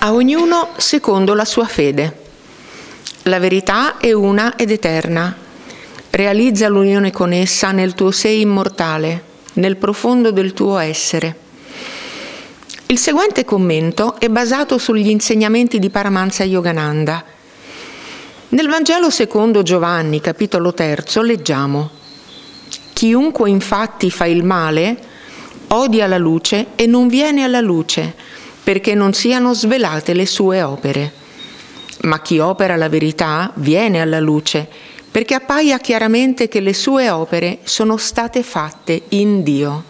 A ognuno secondo la sua fede. La verità è una ed eterna. Realizza l'unione con essa nel tuo sei immortale, nel profondo del tuo essere. Il seguente commento è basato sugli insegnamenti di Paramahansa Yogananda. Nel Vangelo secondo Giovanni, capitolo terzo, leggiamo Chiunque infatti fa il male odia la luce e non viene alla luce perché non siano svelate le sue opere. Ma chi opera la verità viene alla luce, perché appaia chiaramente che le sue opere sono state fatte in Dio.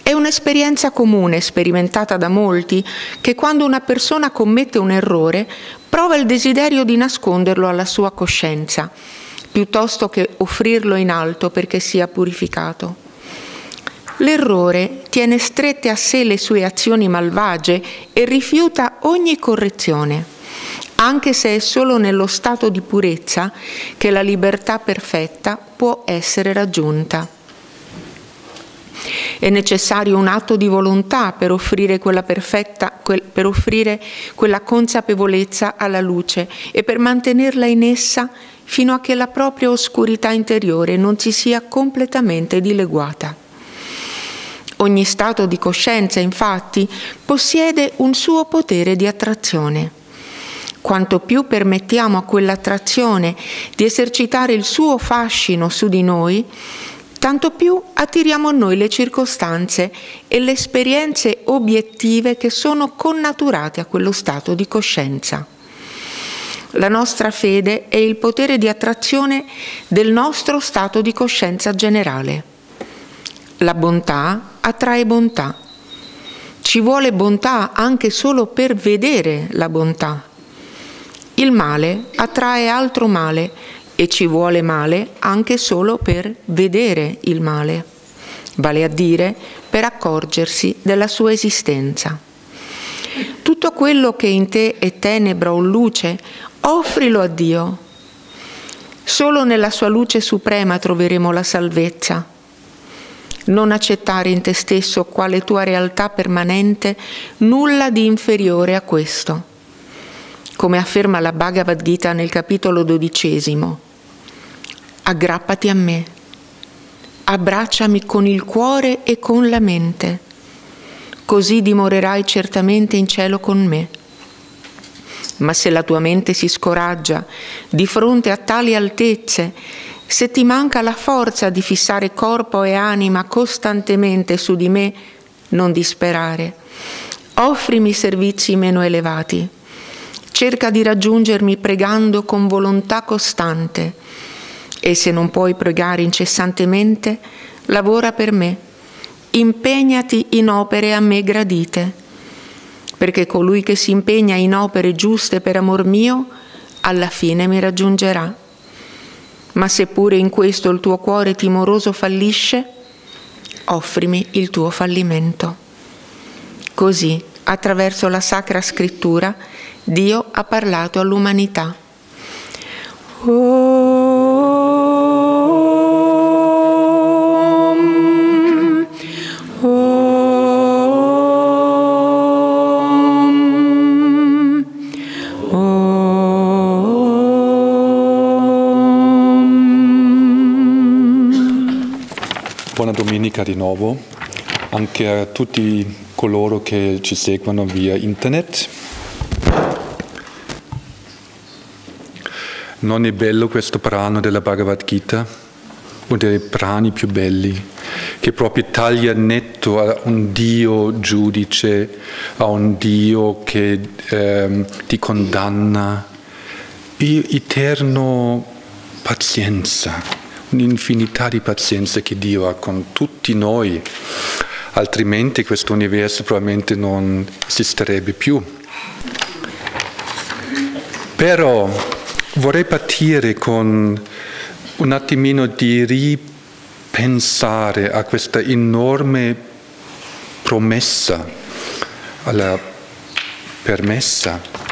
È un'esperienza comune, sperimentata da molti, che quando una persona commette un errore prova il desiderio di nasconderlo alla sua coscienza, piuttosto che offrirlo in alto perché sia purificato. L'errore tiene strette a sé le sue azioni malvagie e rifiuta ogni correzione, anche se è solo nello stato di purezza che la libertà perfetta può essere raggiunta. È necessario un atto di volontà per offrire quella, perfetta, per offrire quella consapevolezza alla luce e per mantenerla in essa fino a che la propria oscurità interiore non si sia completamente dileguata. Ogni stato di coscienza, infatti, possiede un suo potere di attrazione. Quanto più permettiamo a quell'attrazione di esercitare il suo fascino su di noi, tanto più attiriamo a noi le circostanze e le esperienze obiettive che sono connaturate a quello stato di coscienza. La nostra fede è il potere di attrazione del nostro stato di coscienza generale. La bontà attrae bontà. Ci vuole bontà anche solo per vedere la bontà. Il male attrae altro male e ci vuole male anche solo per vedere il male, vale a dire per accorgersi della sua esistenza. Tutto quello che in te è tenebra o luce, offrilo a Dio. Solo nella sua luce suprema troveremo la salvezza non accettare in te stesso quale tua realtà permanente nulla di inferiore a questo. Come afferma la Bhagavad Gita nel capitolo dodicesimo, aggrappati a me, abbracciami con il cuore e con la mente, così dimorerai certamente in cielo con me. Ma se la tua mente si scoraggia di fronte a tali altezze se ti manca la forza di fissare corpo e anima costantemente su di me, non disperare. Offrimi servizi meno elevati. Cerca di raggiungermi pregando con volontà costante. E se non puoi pregare incessantemente, lavora per me. Impegnati in opere a me gradite. Perché colui che si impegna in opere giuste per amor mio, alla fine mi raggiungerà ma seppure in questo il tuo cuore timoroso fallisce, offrimi il tuo fallimento. Così, attraverso la Sacra Scrittura, Dio ha parlato all'umanità. Oh. Domenica di nuovo, anche a tutti coloro che ci seguono via internet. Non è bello questo brano della Bhagavad Gita? Uno dei brani più belli, che proprio taglia netto a un Dio giudice, a un Dio che eh, ti condanna, eterno pazienza un'infinità di pazienza che Dio ha con tutti noi, altrimenti questo universo probabilmente non esisterebbe più. Però vorrei partire con un attimino di ripensare a questa enorme promessa, alla permessa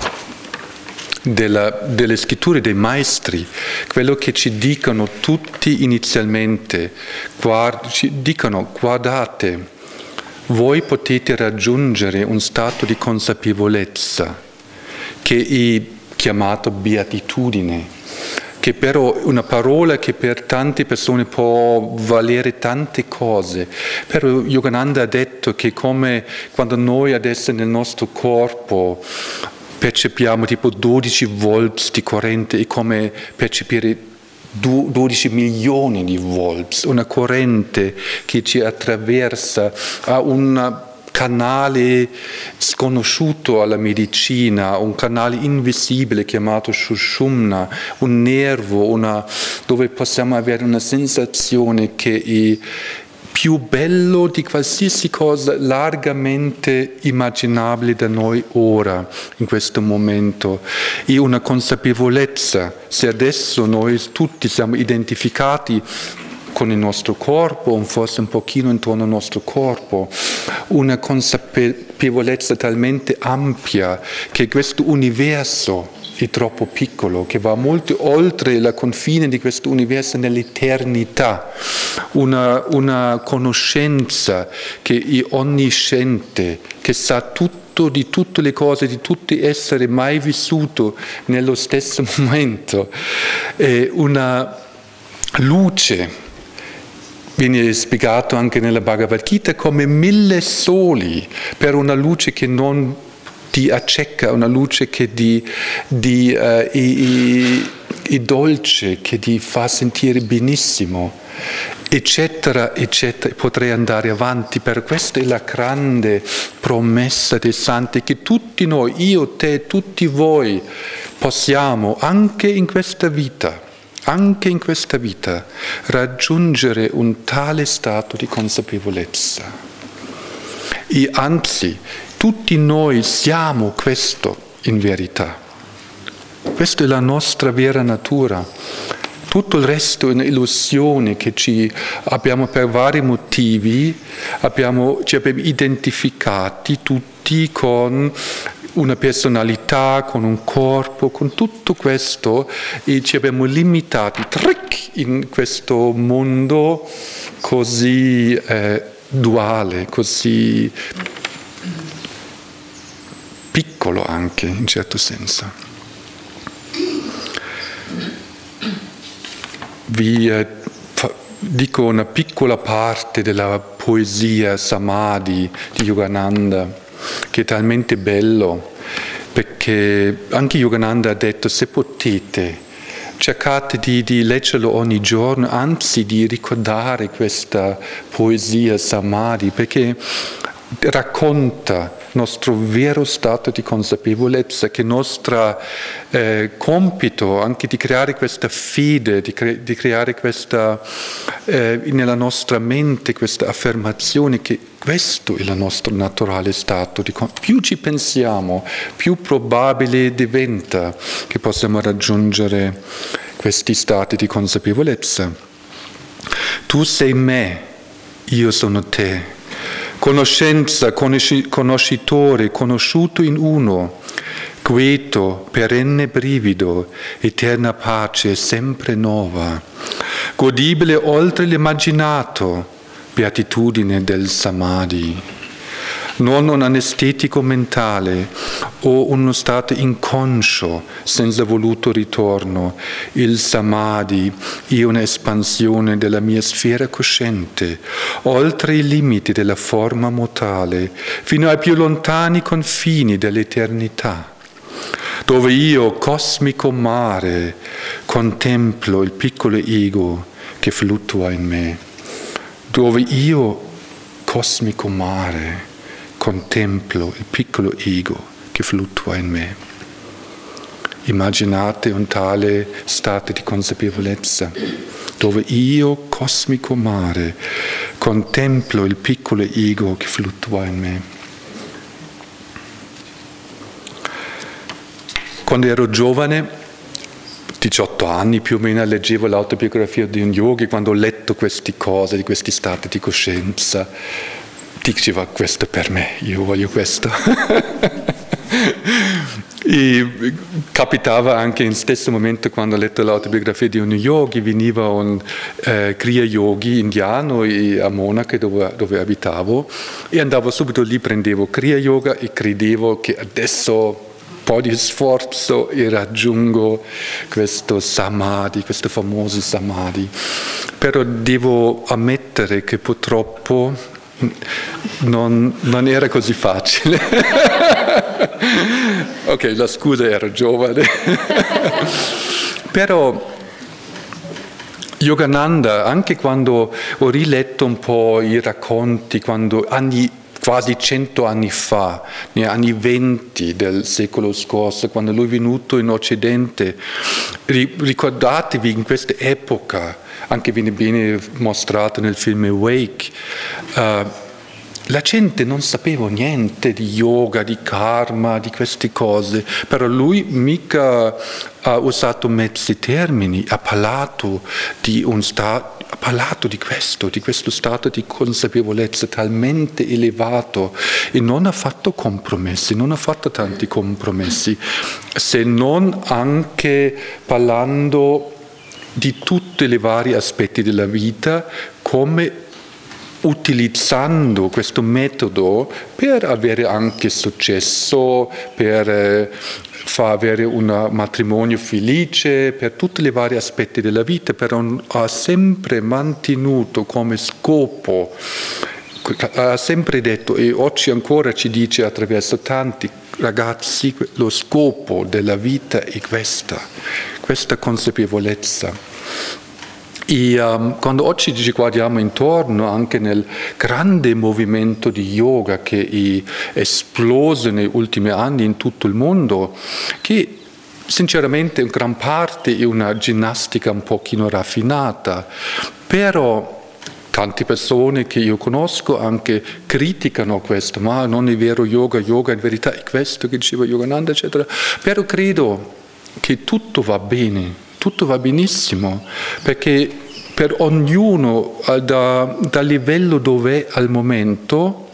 della, delle scritture dei maestri, quello che ci dicono tutti inizialmente, guard, ci dicono guardate, voi potete raggiungere un stato di consapevolezza che è chiamato beatitudine, che però è una parola che per tante persone può valere tante cose. Però Yogananda ha detto che come quando noi adesso nel nostro corpo percepiamo tipo 12 volt di corrente, è come percepire 12 milioni di volts, una corrente che ci attraversa, ha un canale sconosciuto alla medicina, un canale invisibile chiamato Shushumna, un nervo una, dove possiamo avere una sensazione che è più bello di qualsiasi cosa largamente immaginabile da noi ora, in questo momento, e una consapevolezza, se adesso noi tutti siamo identificati con il nostro corpo, forse un pochino intorno al nostro corpo, una consapevolezza talmente ampia che questo universo è troppo piccolo, che va molto oltre il confine di questo universo nell'eternità, una, una conoscenza che è onnisciente, che sa tutto di tutte le cose, di tutti esseri mai vissuto nello stesso momento, è una luce Viene spiegato anche nella Bhagavad Gita come mille soli per una luce che non ti acceca, una luce che ti, uh, è, è, dolce, che ti fa sentire benissimo, eccetera, eccetera. Potrei andare avanti, per questa è la grande promessa dei santi che tutti noi, io, te, tutti voi, possiamo anche in questa vita anche in questa vita raggiungere un tale stato di consapevolezza. E anzi, tutti noi siamo questo in verità. Questa è la nostra vera natura. Tutto il resto è un'illusione che ci abbiamo per vari motivi, abbiamo, ci abbiamo identificati tutti con una personalità, con un corpo, con tutto questo e ci abbiamo limitati trick, in questo mondo così eh, duale, così piccolo anche in certo senso. Vi eh, dico una piccola parte della poesia Samadhi di Yogananda che è talmente bello perché anche Yogananda ha detto se potete cercate di, di, leggerlo ogni giorno, anzi di ricordare questa poesia Samadhi perché racconta nostro vero stato di consapevolezza, che il nostro eh, compito anche di creare questa fede, di, cre- di creare questa, eh, nella nostra mente questa affermazione che questo è il nostro naturale stato. Più ci pensiamo, più probabile diventa che possiamo raggiungere questi stati di consapevolezza. Tu sei me, io sono te conoscenza, conoscitore, conosciuto in uno, quieto, perenne brivido, eterna pace, sempre nuova, godibile oltre l'immaginato, beatitudine del Samadhi non un anestetico mentale o uno stato inconscio senza voluto ritorno. Il samadhi è un'espansione della mia sfera cosciente, oltre i limiti della forma mortale, fino ai più lontani confini dell'eternità dove io, cosmico mare, contemplo il piccolo ego che fluttua in me, dove io, cosmico mare, contemplo il piccolo ego che fluttua in me. Immaginate un tale stato di consapevolezza dove io, cosmico mare, contemplo il piccolo ego che fluttua in me. Quando ero giovane, 18 anni più o meno, leggevo l'autobiografia di un yogi, quando ho letto queste cose, di questi stati di coscienza, diceva questo per me, io voglio questo. E capitava anche in stesso momento quando ho letto l'autobiografia di un yogi, veniva un eh, Kriya Yogi indiano a Monaco dove, dove, abitavo e andavo subito lì, prendevo Kriya Yoga e credevo che adesso un po' di sforzo e raggiungo questo samadhi, questo famoso samadhi. Però devo ammettere che purtroppo non, non era così facile. ok, la scusa era giovane. Però Yogananda, anche quando ho riletto un po' i racconti, quando anni quasi cento anni fa, negli anni venti del secolo scorso, quando lui è venuto in Occidente, ricordatevi in questa epoca, anche viene bene mostrato nel film Awake, uh, la gente non sapeva niente di yoga, di karma, di queste cose, però lui mica ha usato mezzi termini, ha parlato di stato ha parlato di questo, di questo stato di consapevolezza talmente elevato e non ha fatto compromessi, non ha fatto tanti compromessi, se non anche parlando di tutti i vari aspetti della vita come utilizzando questo metodo per avere anche successo, per eh, far avere un matrimonio felice, per tutti i vari aspetti della vita, però ha sempre mantenuto come scopo, ha sempre detto e oggi ancora ci dice attraverso tanti ragazzi, lo scopo della vita è questa, questa consapevolezza. E um, quando oggi ci guardiamo intorno, anche nel grande movimento di yoga che è esploso negli ultimi anni in tutto il mondo, che sinceramente in gran parte è una ginnastica un pochino raffinata, però tante persone che io conosco anche criticano questo, ma non è vero yoga, yoga in verità è questo che diceva Yogananda, eccetera. Però credo che tutto va bene, tutto va benissimo, perché per ognuno eh, da, dal livello dove è al momento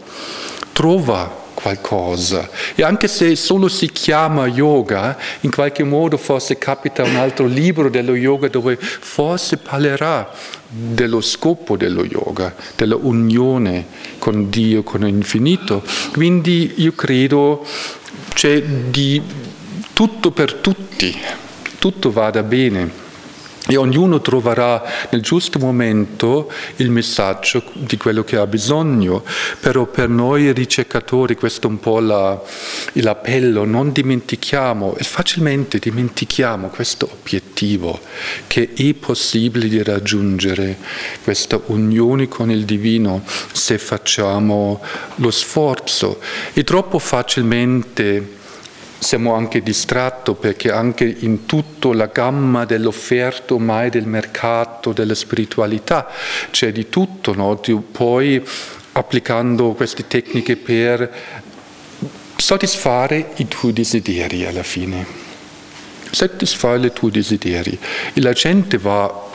trova qualcosa. E anche se solo si chiama yoga, in qualche modo forse capita un altro libro dello yoga dove forse parlerà dello scopo dello yoga, della unione con Dio, con l'infinito. Quindi io credo c'è di tutto per tutti tutto vada bene e ognuno troverà nel giusto momento il messaggio di quello che ha bisogno, però per noi ricercatori questo è un po' la, l'appello, non dimentichiamo e facilmente dimentichiamo questo obiettivo che è possibile di raggiungere questa unione con il divino se facciamo lo sforzo. E troppo facilmente siamo anche distratti perché anche in tutta la gamma dell'offerta ormai del mercato, della spiritualità, c'è di tutto, no? poi applicando queste tecniche per soddisfare i tuoi desideri alla fine, soddisfare i tuoi desideri. E la gente va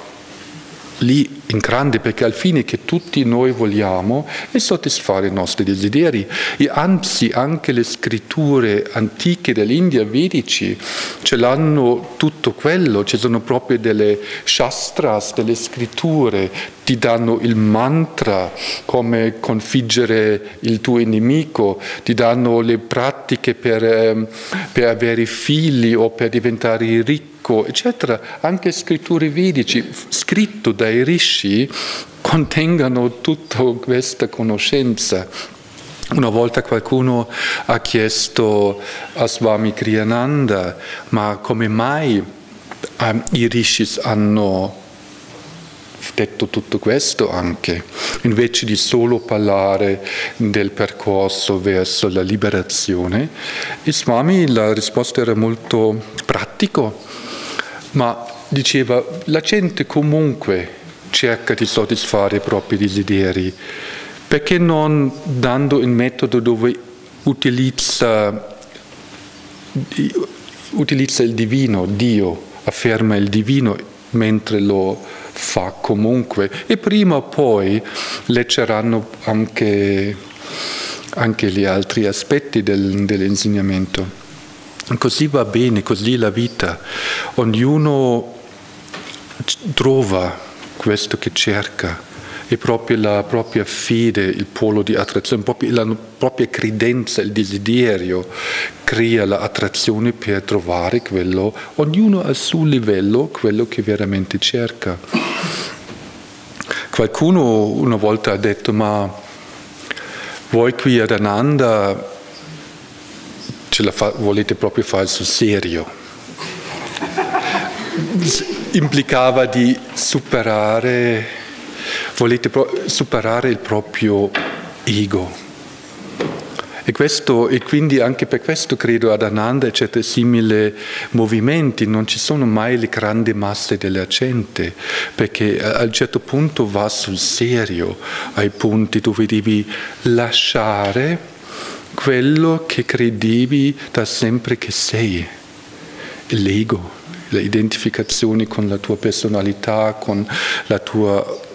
lì in grande perché al fine che tutti noi vogliamo è soddisfare i nostri desideri. E anzi anche le scritture antiche dell'India vedici ce l'hanno tutto quello, ci sono proprio delle shastras, delle scritture, ti danno il mantra come configgere il tuo nemico, ti danno le pratiche per, ehm, per avere figli o per diventare ricchi eccetera, anche scritture vedici, scritto dai rishi, contengano tutta questa conoscenza. Una volta qualcuno ha chiesto a Swami Kriyananda, ma come mai um, i rishis hanno detto tutto questo anche, invece di solo parlare del percorso verso la liberazione. E Swami la risposta era molto pratico, ma diceva la gente comunque cerca di soddisfare i propri desideri, perché non dando un metodo dove utilizza, utilizza il divino, Dio, afferma il divino mentre lo fa comunque e prima o poi leggeranno anche, anche gli altri aspetti del, dell'insegnamento. Così va bene, così la vita. Ognuno trova questo che cerca è proprio la propria fede, il polo di attrazione, proprio la propria credenza, il desiderio crea l'attrazione per trovare quello, ognuno al suo livello, quello che veramente cerca. Qualcuno una volta ha detto, ma voi qui ad Ananda ce la fa, volete proprio fare sul serio? Implicava di superare, volete superare il proprio ego. E, questo, e, quindi anche per questo credo ad Ananda e certi simili movimenti non ci sono mai le grandi masse della gente, perché a un certo punto va sul serio, ai punti dove devi lasciare quello che credevi da sempre che sei, l'ego, l'identificazione con la tua personalità, con la tua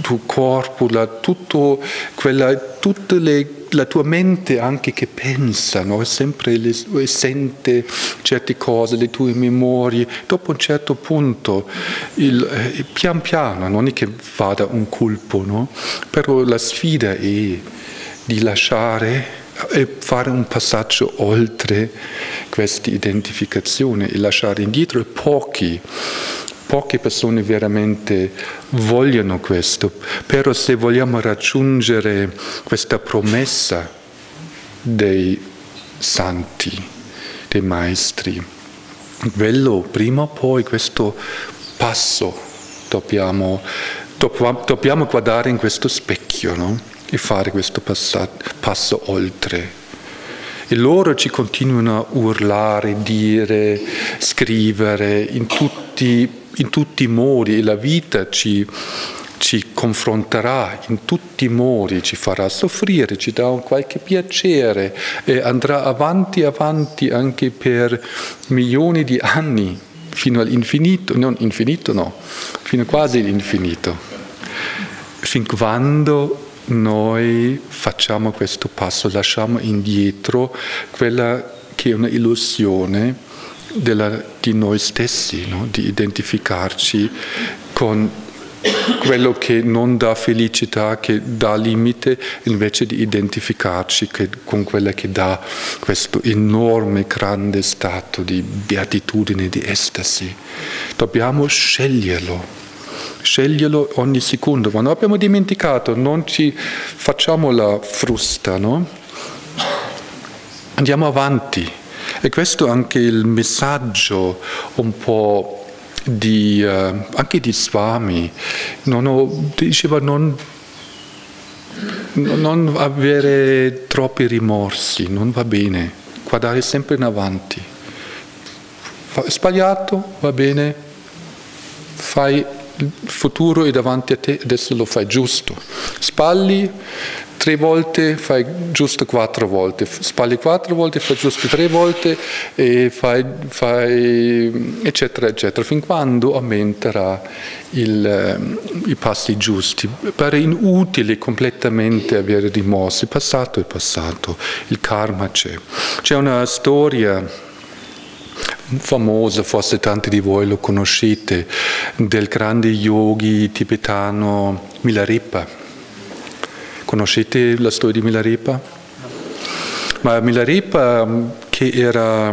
tuo corpo, la, tutto quella, tutte le la tua mente anche che pensa, no? sempre le, sente certe cose, le tue memorie, dopo un certo punto, il, eh, pian piano, non è che vada un colpo, no? però la sfida è di lasciare e fare un passaggio oltre questa identificazione e lasciare indietro pochi Poche persone veramente vogliono questo, però se vogliamo raggiungere questa promessa dei santi, dei maestri, quello prima o poi questo passo dobbiamo, dobbiamo guardare in questo specchio no? E fare questo passo oltre. E loro ci continuano a urlare, dire, scrivere in tutti in tutti i modi e la vita ci, ci confronterà in tutti i modi, ci farà soffrire, ci darà qualche piacere e andrà avanti avanti anche per milioni di anni, fino all'infinito, non infinito no, fino quasi all'infinito, fin quando noi facciamo questo passo, lasciamo indietro quella che è una illusione della, di noi stessi, no? di identificarci con quello che non dà felicità, che dà limite, invece di identificarci con quella che dà questo enorme, grande stato di beatitudine, di estasi. Dobbiamo sceglierlo sceglierlo ogni secondo. Quando abbiamo dimenticato, non ci facciamo la frusta, no? Andiamo avanti. E questo è anche il messaggio un po' di, uh, anche di Swami. Non ho, diceva non, non avere troppi rimorsi, non va bene, guardare sempre in avanti. Sbagliato, va bene, fai il futuro è davanti a te, adesso lo fai giusto. Spalli, tre volte, fai giusto quattro volte, spalli quattro volte, fai giusto tre volte e fai, fai eccetera, eccetera, fin quando aumenterà il, eh, i passi giusti. Pare inutile completamente avere rimorsi, il passato è passato, il karma c'è. C'è una storia famosa, forse tanti di voi lo conoscete, del grande yogi tibetano Milarepa Conoscete la storia di Milarepa? Ma Milarepa che era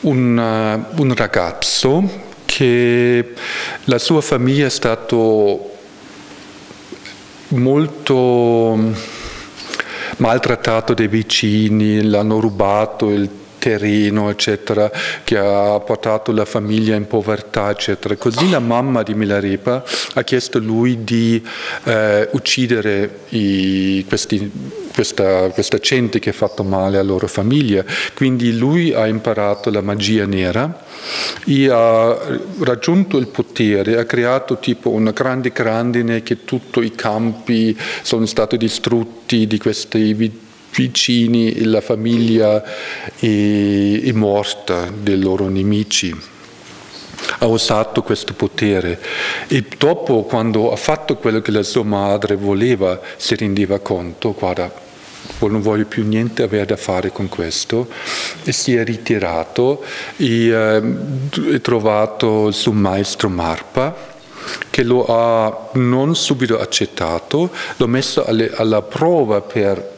un, un ragazzo che la sua famiglia è stato molto maltrattato dai vicini, l'hanno rubato il terreno, eccetera, che ha portato la famiglia in povertà, eccetera. Così la mamma di Milarepa ha chiesto a lui di eh, uccidere i, questi, questa, questa gente che ha fatto male alla loro famiglia. Quindi lui ha imparato la magia nera e ha raggiunto il potere, ha creato tipo una grande grandine che tutti i campi sono stati distrutti di questi vicini, la famiglia è, è morta dei loro nemici. Ha usato questo potere. E dopo quando ha fatto quello che la sua madre voleva si rendeva conto, guarda, non voglio più niente avere da fare con questo. E si è ritirato e eh, trovato il suo maestro Marpa che lo ha non subito accettato, l'ho messo alle, alla prova per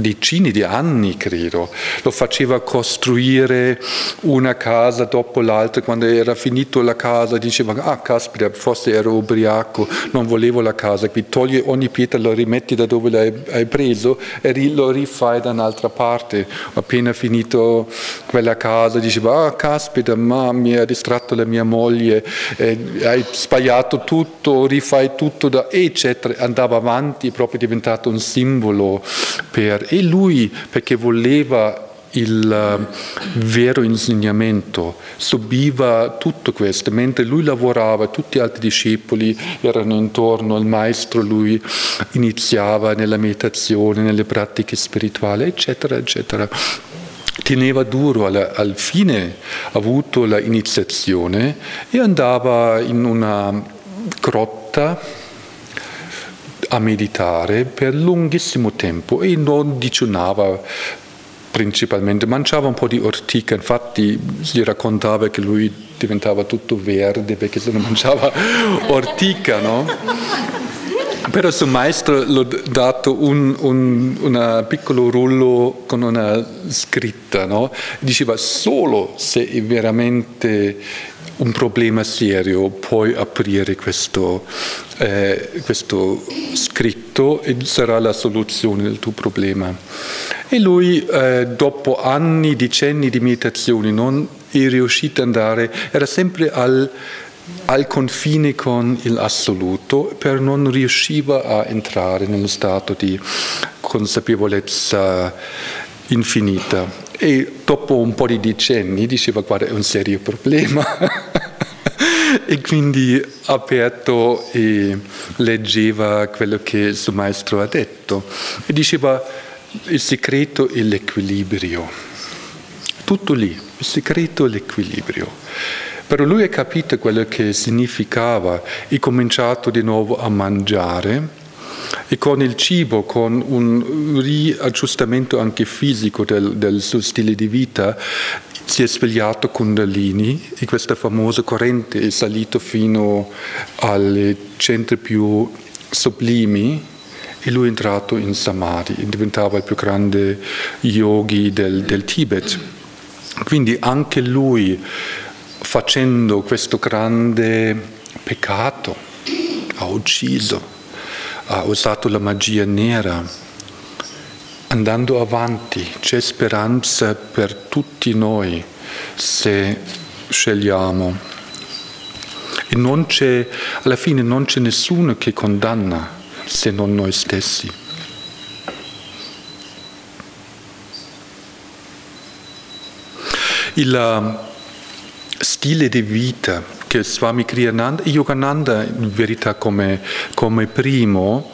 decine di anni, credo. Lo faceva costruire una casa dopo l'altra. Quando era finito la casa diceva, ah caspita, forse ero ubriaco, non volevo la casa. Qui togli ogni pietra, lo rimetti da dove l'hai preso e lo rifai da un'altra parte. Appena finito quella casa diceva, ah caspita, ma mi ha distratto la mia moglie, eh, hai sbagliato tutto, rifai tutto, da, eccetera. Andava avanti, proprio diventato un simbolo per e lui, perché voleva il uh, vero insegnamento, subiva tutto questo, mentre lui lavorava, tutti gli altri discepoli erano intorno al maestro, lui iniziava nella meditazione, nelle pratiche spirituali, eccetera, eccetera. Teneva duro, alla, al fine ha avuto l'iniziazione e andava in una grotta a meditare per lunghissimo tempo e non digiunava principalmente, mangiava un po' di ortica, infatti si raccontava che lui diventava tutto verde perché se non mangiava ortica, no? Però suo maestro l'ha dato un, un, un, piccolo rullo con una scritta, no? Diceva solo se veramente un problema serio puoi aprire questo, eh, questo scritto e sarà la soluzione del tuo problema. E lui, eh, dopo anni, decenni di meditazione, non è riuscito ad andare, era sempre al, al confine con l'assoluto, però non riusciva a entrare nello stato di consapevolezza infinita. E dopo un po' di decenni diceva guarda è un serio problema. e quindi aperto e leggeva quello che il suo maestro ha detto e diceva il segreto è l'equilibrio. Tutto lì, il segreto è l'equilibrio. Però lui ha capito quello che significava e cominciato di nuovo a mangiare e con il cibo, con un riaggiustamento anche fisico del, del suo stile di vita, si è svegliato Kundalini e questa famosa corrente è salita fino alle centri più sublimi e lui è entrato in Samadhi diventava il più grande yogi del, del Tibet. Quindi anche lui, facendo questo grande peccato, ha ucciso ha usato la magia nera. Andando avanti c'è speranza per tutti noi se scegliamo. E alla fine non c'è nessuno che condanna se non noi stessi. Il um, stile di vita che Swami Kriyananda, Yogananda in verità come, come primo,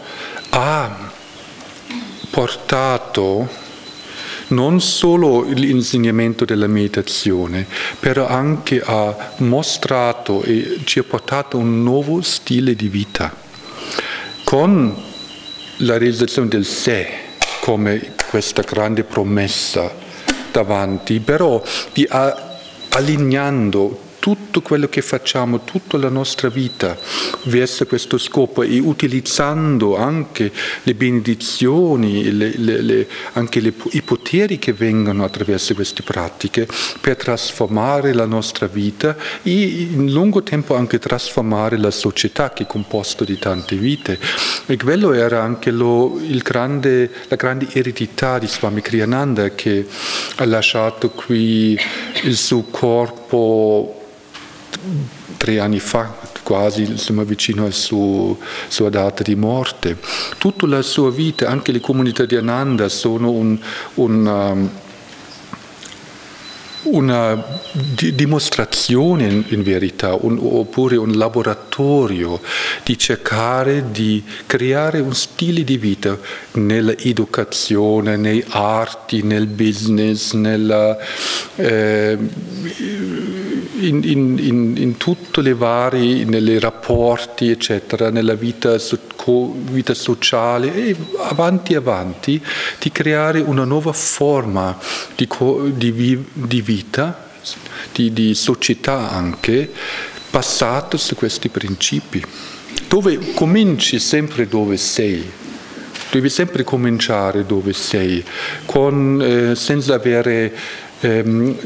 ha portato non solo l'insegnamento della meditazione, però anche ha mostrato e ci ha portato un nuovo stile di vita, con la realizzazione del sé come questa grande promessa davanti, però di allineando tutto quello che facciamo, tutta la nostra vita verso questo scopo e utilizzando anche le benedizioni, le, le, le, anche i poteri che vengono attraverso queste pratiche per trasformare la nostra vita e in lungo tempo anche trasformare la società che è composta di tante vite. E quello era anche lo, grande, la grande eredità di Swami Kriyananda che ha lasciato qui il suo corpo tre anni fa, quasi insomma, vicino alla sua, data di morte. Tutta la sua vita, anche le comunità di Ananda sono un, un um, una dimostrazione in, in verità, un, oppure un laboratorio di cercare di creare un stile di vita nell'educazione, nei arti, nel business, nella, eh, in, in, in, tutte le varie, nei rapporti, eccetera, nella vita, vita sociale e avanti avanti, di creare una nuova forma di, di, di vita, di, di società anche, basata su questi principi. Dove cominci sempre dove sei devi sempre cominciare dove sei, con, eh, senza avere ehm,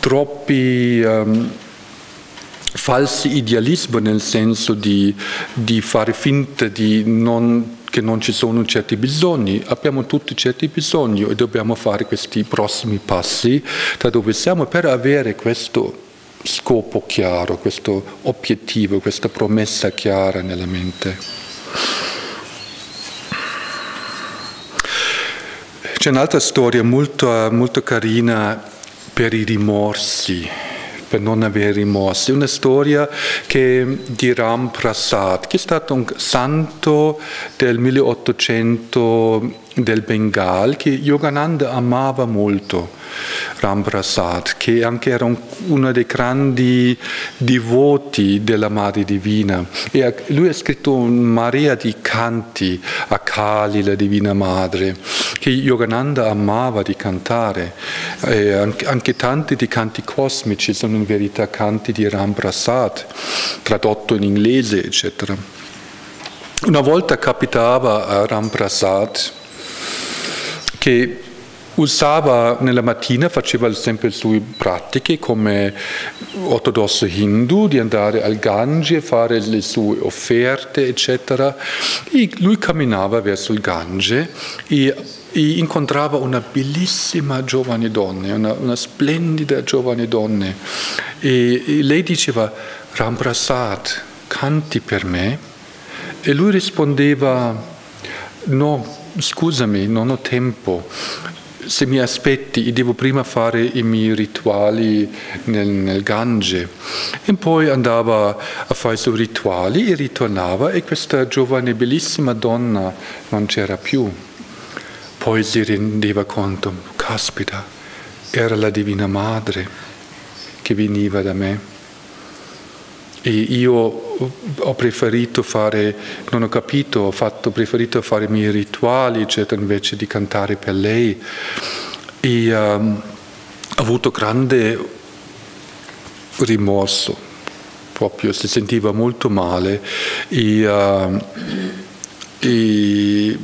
troppi ehm, falsi idealismi nel senso di, di fare finta di non che non ci sono certi bisogni, abbiamo tutti certi bisogni e dobbiamo fare questi prossimi passi da dove siamo per avere questo scopo chiaro, questo obiettivo, questa promessa chiara nella mente. C'è un'altra storia molto, molto carina per i rimorsi, per non avere rimorsi. Una storia che, di Ram Prasad, che è stato un santo del 1800 del Bengal che Yogananda amava molto. Ram Prasad, che anche era un, uno dei grandi devoti della Madre Divina. E lui ha scritto una marea di canti a Kali, la Divina Madre, che Yogananda amava di cantare. Anche, anche, tanti di canti cosmici sono in verità canti di Ram Prasad, tradotto in inglese, eccetera. Una volta capitava a Ram Prasad che usava nella mattina, faceva sempre le sue pratiche come ortodosso hindu, di andare al Gange, fare le sue offerte, eccetera. E lui camminava verso il Gange e, e incontrava una bellissima giovane donna, una, una splendida giovane donna. E, e lei diceva, Ramprasad, canti per me? E lui rispondeva, no, scusami, non ho tempo, se mi aspetti devo prima fare i miei rituali nel, nel Gange. E poi andava a fare i suoi rituali e ritornava e questa giovane bellissima donna non c'era più. Poi si rendeva conto, caspita, era la Divina Madre che veniva da me. E io ho preferito fare, non ho capito, ho fatto, preferito fare i miei rituali, eccetera, invece di cantare per lei. E um, ho avuto grande rimorso, proprio si sentiva molto male. E, uh, e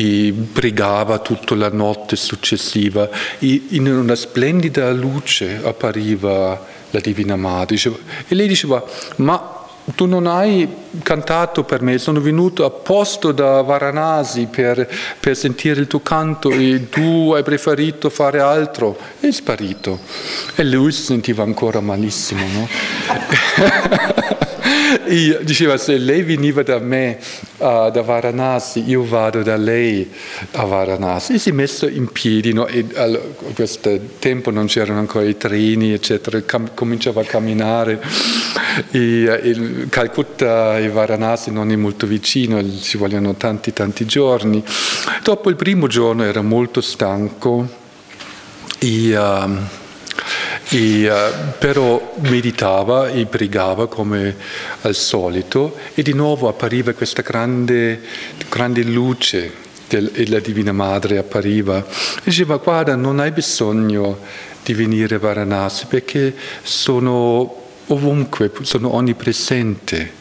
e pregava tutta la notte successiva e in una splendida luce appariva la Divina Madre. E lei diceva, ma tu non hai cantato per me, sono venuto apposta da Varanasi per, per, sentire il tuo canto e tu hai preferito fare altro. È sparito. E lui si sentiva ancora malissimo, no? e diceva se lei veniva da me uh, da Varanasi io vado da lei a Varanasi. E si è messo in piedi no? e a questo tempo non c'erano ancora i treni eccetera Cam- cominciava a camminare. E, e Calcutta e Varanasi non è molto vicino ci vogliono tanti tanti giorni. Dopo il primo giorno era molto stanco. E uh, e, uh, però meditava e pregava come al solito e di nuovo appariva questa grande, grande luce del, e la Divina Madre appariva e diceva guarda non hai bisogno di venire a Varanasi perché sono ovunque, sono onnipresente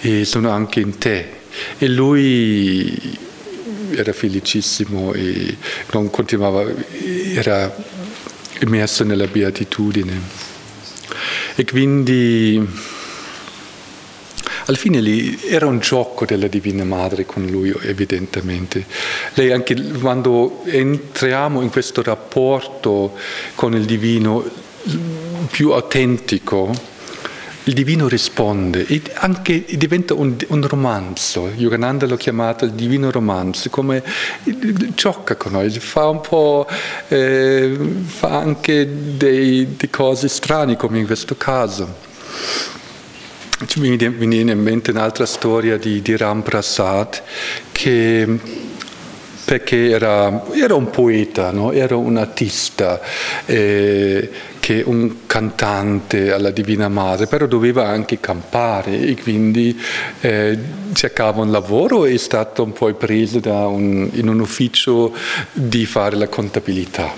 e sono anche in te. E lui era felicissimo e non continuava, era immerso nella beatitudine. E quindi alla fine lì era un gioco della Divina Madre con lui, evidentemente. Lei anche quando entriamo in questo rapporto con il Divino più autentico, il divino risponde e anche diventa un, un romanzo. Yogananda l'ha chiamato il divino romanzo, come gioca con noi, fa un po', eh, fa anche dei, dei cose strane come in questo caso. Mi viene in mente un'altra storia di, di Ram Prasad che perché era, era un poeta, no? era un artista. Eh, che un cantante alla Divina Madre, però doveva anche campare e quindi eh, cercava un lavoro e è stato un po' preso un, in un ufficio di fare la contabilità.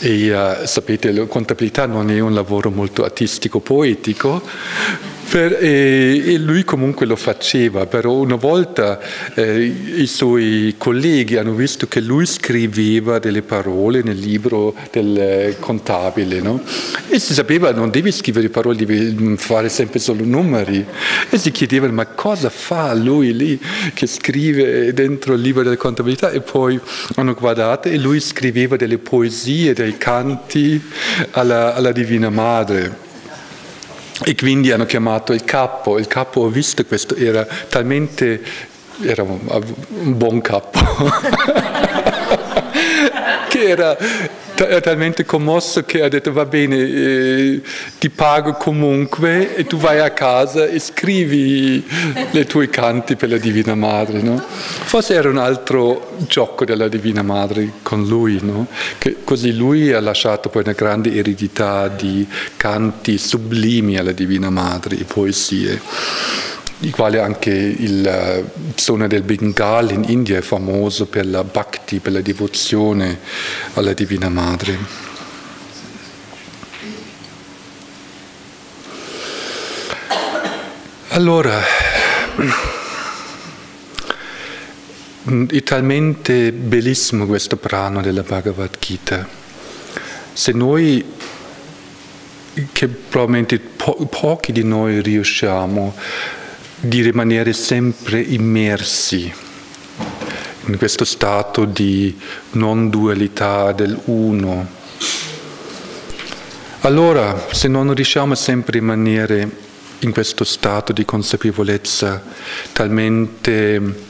E uh, sapete, la contabilità non è un lavoro molto artistico, poetico, per, e, e, lui comunque lo faceva, però una volta eh, i suoi colleghi hanno visto che lui scriveva delle parole nel libro del contabile, no? E si sapeva non devi scrivere parole, devi fare sempre solo numeri. E si chiedevano ma cosa fa lui lì che scrive dentro il libro della contabilità? E poi hanno guardato e lui scriveva delle poesie, dei canti alla, alla Divina Madre. E quindi hanno chiamato il capo, il capo ha visto questo, era talmente, era un buon capo, che era talmente commosso che ha detto va bene, eh, ti pago comunque e tu vai a casa e scrivi le tue canti per la Divina Madre. No? Forse era un altro gioco della Divina Madre con lui, no? che così lui ha lasciato poi una grande eredità di canti sublimi alla Divina Madre e poesie di quale anche il eh, zona del Bengala in India è famoso per la bhakti, per la devozione alla Divina Madre. Allora, è talmente bellissimo questo brano della Bhagavad Gita. Se noi, che probabilmente po- pochi di noi riusciamo di rimanere sempre immersi in questo stato di non dualità dell'uno. Allora, se non riusciamo sempre a rimanere in questo stato di consapevolezza talmente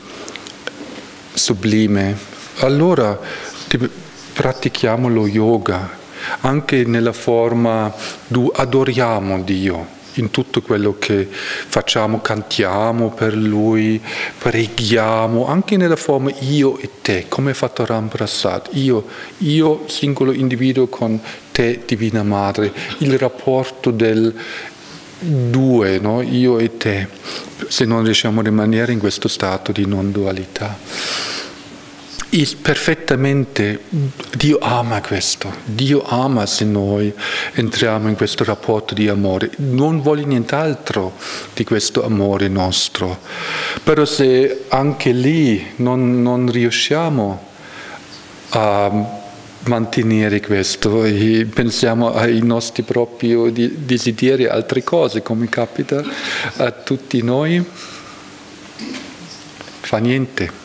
sublime, allora pratichiamo lo yoga, anche nella forma di adoriamo Dio in tutto quello che facciamo, cantiamo per Lui, preghiamo, anche nella forma io e te, come ha fatto Ram io, io singolo individuo con te, Divina Madre, il rapporto del due, no? io e te, se non riusciamo a rimanere in questo stato di non dualità perfettamente, Dio ama questo, Dio ama se noi entriamo in questo rapporto di amore, non vuole nient'altro di questo amore nostro, però se anche lì non, non riusciamo a mantenere questo e pensiamo ai nostri propri desideri, altre cose, come capita a tutti noi, fa niente.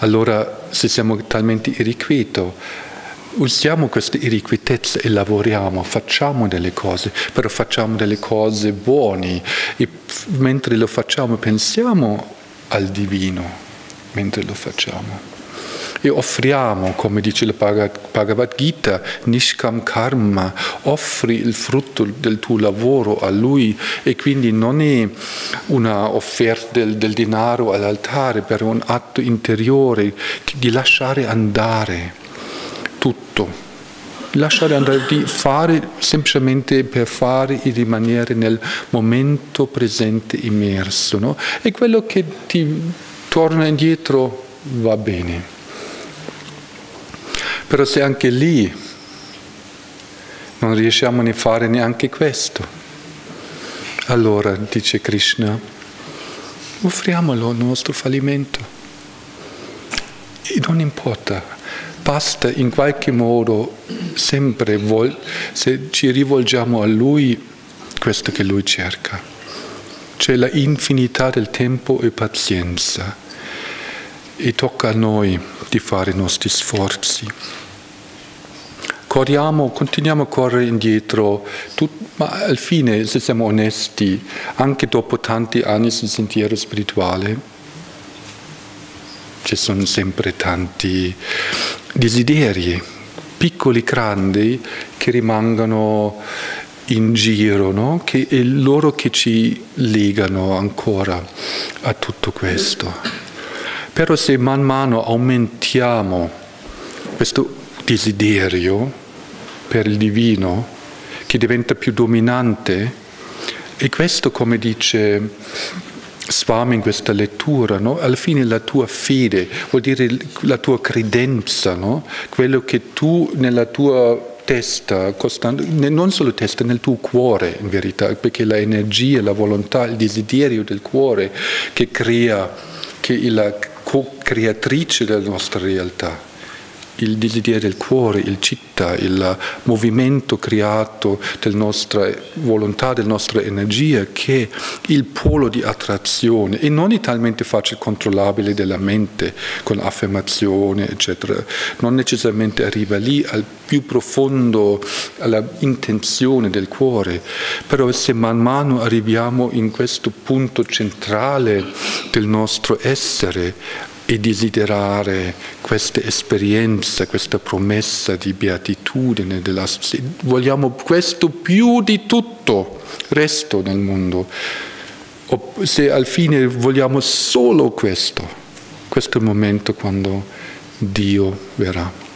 Allora, se siamo talmente irrequiti, usiamo questa irrequietezza e lavoriamo, facciamo delle cose, però facciamo delle cose buone e mentre lo facciamo pensiamo al divino, mentre lo facciamo e offriamo, come dice la Bhagavad Gita, Nishkam Karma, offri il frutto del tuo lavoro a Lui e quindi non è una offerta del, del denaro all'altare, per un atto interiore di lasciare andare tutto lasciare andare, di fare semplicemente per fare e rimanere nel momento presente immerso. No? E quello che ti torna indietro va bene. Però se anche lì non riusciamo a fare neanche questo, allora, dice Krishna, offriamolo il nostro fallimento. E non importa, basta in qualche modo sempre, se ci rivolgiamo a Lui, questo che Lui cerca. C'è la infinità del tempo e pazienza e tocca a noi di fare i nostri sforzi. Corriamo, continuiamo a correre indietro, tut, ma alla fine, se siamo onesti, anche dopo tanti anni sul sentiero spirituale, ci sono sempre tanti desideri, piccoli, grandi, che rimangono in giro, no? che è loro che ci legano ancora a tutto questo. Però se man mano aumentiamo questo desiderio per il divino, che diventa più dominante, e questo, come dice Swami in questa lettura, no? alla fine la tua fede vuol dire la tua credenza, no? quello che tu nella tua testa, non solo testa, nel tuo cuore in verità, perché l'energia, la volontà, il desiderio del cuore che crea, che la co-creatrice della nostra realtà il desiderio del cuore, il citta, il movimento creato della nostra volontà, della nostra energia, che è il polo di attrazione e non è talmente facile controllabile della mente con affermazione, eccetera. Non necessariamente arriva lì al più profondo, alla intenzione del cuore, però se man mano arriviamo in questo punto centrale del nostro essere, e desiderare questa esperienza, questa promessa di beatitudine, della, vogliamo questo più di tutto resto nel mondo. O se al fine vogliamo solo questo, questo è il momento quando Dio verrà.